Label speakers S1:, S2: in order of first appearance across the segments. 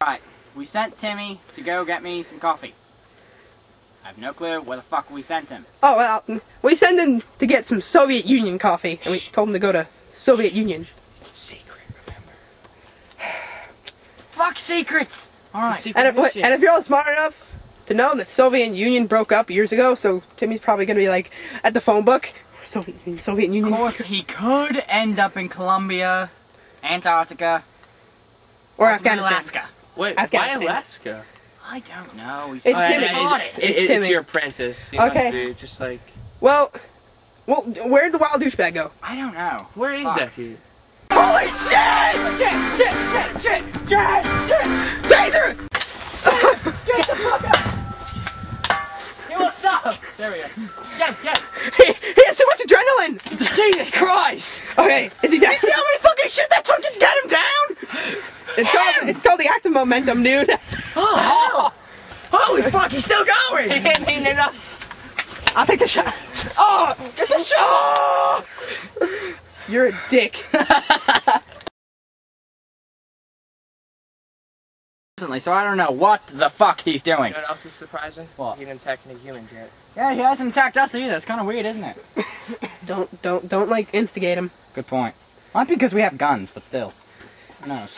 S1: Right, we sent Timmy to go get me some coffee. I have no clue where the fuck we sent him.
S2: Oh well, mm, we sent him to get some Soviet Union coffee, and we told him to go to Soviet Union.
S3: Secret, remember.
S1: Fuck secrets! Alright.
S3: Secret
S2: And if, and if you're all smart enough to know that Soviet Union broke up years ago, so Timmy's probably gonna be like at the phone book. Soviet Union, Soviet Union.
S1: Of course, he could end up in Colombia, Antarctica,
S2: or Afghanistan.
S1: Alaska.
S3: Wait,
S2: Afghanistan.
S3: why Alaska?
S1: I don't know. He's
S2: It's Timmy.
S1: on
S3: it-
S1: it.
S3: it-
S2: It's
S3: it's your apprentice. You
S2: Okay.
S3: Must be just like.
S2: Well, well, where'd the wild douchebag go?
S1: I don't know.
S3: Where is
S1: Fuck.
S3: that dude?
S2: Holy shit! Shit! Shit! Shit! Shit! Shit! Shit! Taser!
S3: Hey, what's up? There we go. Get him, get him.
S2: He, he has too much adrenaline.
S3: Jesus Christ!
S2: Okay, is he down?
S1: See how many fucking shit that took to get him down?
S2: It's called it's called the active momentum, dude.
S1: Oh, Holy fuck, he's still going!
S3: hit me in the nuts.
S2: I'll take the shot. Oh, get the shot! You're a dick.
S1: So I don't know what the fuck he's doing.
S3: You know what else is surprising?
S1: What?
S3: He didn't attack any humans yet.
S1: Yeah, he hasn't attacked us either. It's kind of weird, isn't it?
S2: Don't don't don't like instigate him.
S1: Good point. Not because we have guns, but still. Who knows?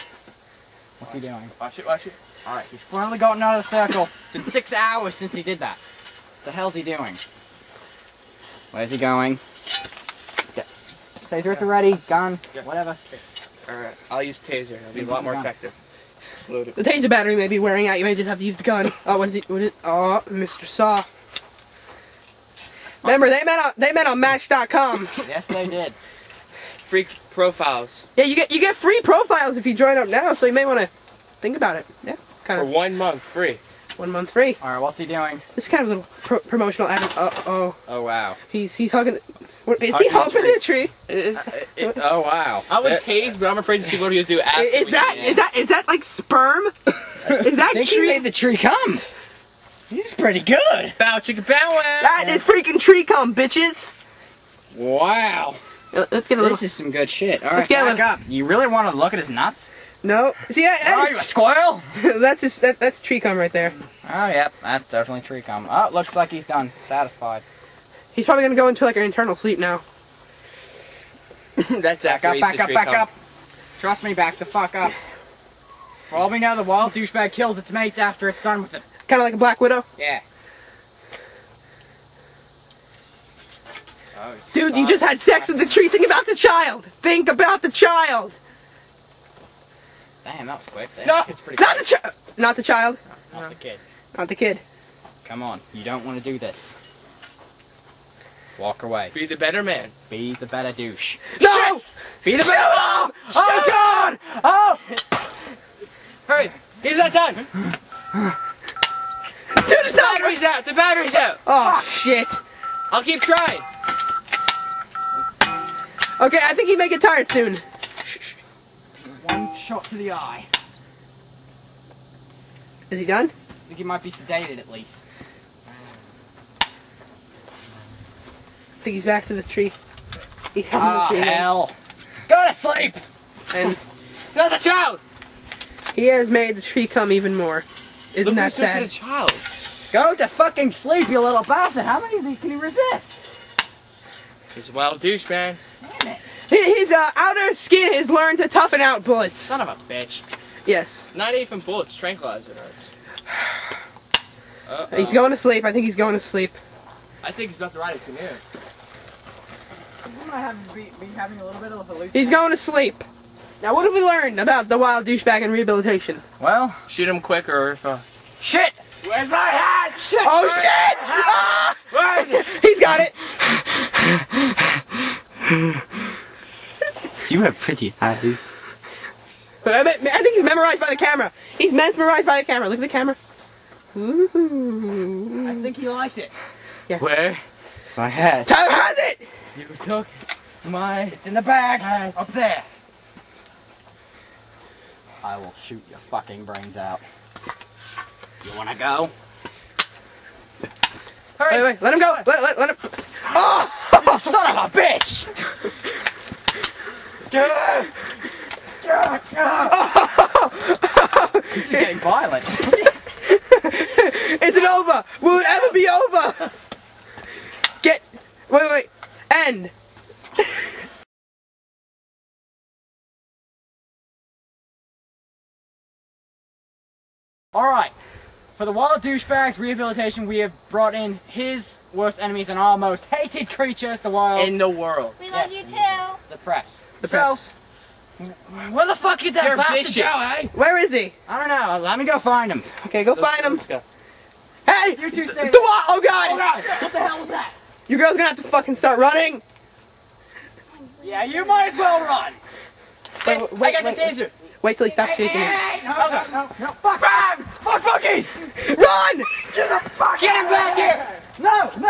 S1: What's he doing?
S3: Watch it, watch it.
S1: Alright, he's finally gotten out of the circle. It's been six hours since he did that. What the hell's he doing? Where's he going? Get. Taser at the ready, gun,
S3: Yeah.
S1: whatever.
S3: Alright, I'll use taser. It'll be a lot more
S1: Gun.
S3: effective. Load it.
S2: The taser battery may be wearing out. You may just have to use the gun. Oh, what is he? What is? Oh, Mr. Saw. Remember, they met on they met on Match.com.
S1: Yes, they did.
S3: Free profiles
S2: Yeah, you get you get free profiles if you join up now. So you may want to think about it. Yeah, kind of.
S3: for one month free.
S2: one month free.
S1: Alright, what's he doing?
S2: This is kind of a little pro- promotional. Ad- uh oh,
S1: Oh, wow.
S2: he's he's hugging. What, is he
S1: Hugging the
S2: hugging the tree?
S3: It is,
S1: It, oh, wow.
S3: I would
S1: That-
S3: tase, but I'm afraid to see what he'll do after.
S2: Is
S3: we
S2: that
S3: get
S2: is that is that like sperm? Is that
S1: I think he
S2: tree?
S1: made the tree come. He's pretty good.
S3: Bow chicka bow wow.
S2: That is freaking tree come, bitches.
S1: Wow.
S2: Let's get a little.
S1: This is some good shit. Alright,
S2: Let's get
S1: back
S2: a-
S1: up. You really want to look at his nuts?
S2: No, see that, that
S1: Are
S2: is-
S1: you a squirrel?
S2: that's his, that, that's tree cum right there.
S1: Oh, yep, that's definitely tree cum. Oh, looks like he's done. Satisfied.
S2: He's probably gonna go into like an internal sleep now.
S3: That's
S1: Back up, back up, back
S3: cum.
S1: up. Trust me, back the fuck up. For all we know, the wild douchebag kills its mates after it's done with it.
S2: Kind of like a black widow.
S1: Yeah. Oh, he's
S2: Dude, you just had sex with the tree. Think about the child. Think about the child.
S1: Damn, that was quick. Damn,
S2: No,
S1: it's pretty
S2: not the
S1: quick.
S2: child. Not the child.
S1: Not the kid.
S2: Not the kid.
S1: Come on, you don't want to do this. Walk away.
S3: Be the better man.
S1: Be the better douche.
S2: No!
S1: Be the better.
S2: him!
S1: Oh God! Oh!
S3: Hurry! He's not done!
S2: Dude, it's
S3: The
S2: not.
S3: battery's out! The battery's out!
S2: Oh shit.
S3: I'll keep trying!
S2: Okay, I think he may get tired soon.
S1: One shot to the eye.
S2: Is he done?
S1: I think he might be sedated at least.
S2: I think he's back to the tree. He's
S1: Ah,
S2: the tree. again.
S1: hell. Go to sleep!
S2: And
S3: Not the child!
S2: he has made the tree come even more. Isn't
S3: Look
S2: that
S3: doing to
S2: sad?
S3: the child.
S1: Go to fucking sleep, you little bastard! How many of these can you resist?
S3: He's a wild douche, man.
S1: Damn it.
S2: His uh, outer skin has learned to toughen out bullets.
S3: Son of a bitch.
S2: Yes.
S3: Not even bullets, tranquilizer darts. Uh-oh.
S2: He's going to sleep. I think he's going to sleep.
S3: I think he's about to ride a canoe.
S1: I'm gonna have be, be having a little bit of a.
S2: He's going to sleep. Now, what have we learned about the wild douchebag and rehabilitation?
S1: Well,
S3: Shoot him quick or if, uh...
S1: shit! Where's my hat? Shit!
S2: Oh shit! Ah!
S3: Run!
S2: He's got it.
S1: You have pretty eyes.
S2: I I think he's memorized by the camera. He's mesmerized by the camera. Look at the camera. Ooh.
S1: I think he likes it.
S2: Yes.
S3: Where?
S1: It's my hat.
S2: Tyler has it.
S3: You took my...
S1: It's in the bag.
S3: Hat.
S1: Up there. I will shoot your fucking brains out. You wanna go?
S3: Hurry!
S2: Wait, wait. Let him go. Let, let, let him. Oh!
S1: Son of a bitch!
S4: This is getting violent.
S2: Is it over? Will it ever be over? Get. Wait, wait. End.
S1: Alright. For the Wild Douchebags rehabilitation, we have brought in his worst enemies and our most hated creatures, the wild.
S3: In the world.
S5: We love
S1: Yes.
S5: you too.
S1: the preps.
S2: The
S1: so,
S2: preps.
S1: where the fuck did that
S3: They're
S1: bastard
S3: vicious.
S1: go, eh?
S2: Where is he?
S4: I don't know. Let me go find him.
S2: Okay, go find him.
S3: Let's go.
S2: Hey!
S1: You two stay.
S2: The wa- Oh god!
S1: Oh god! What the hell was that?
S2: You girls gonna have to fucking start running.
S1: Yeah, you might as well run.
S2: Wait,
S1: I got
S2: wait,
S1: the taser.
S2: wait till he stops chasing you.
S1: No, no, no, no. Fuck! Fuck! Fuck fuckies!
S2: Run!
S1: Get him back here! No, no!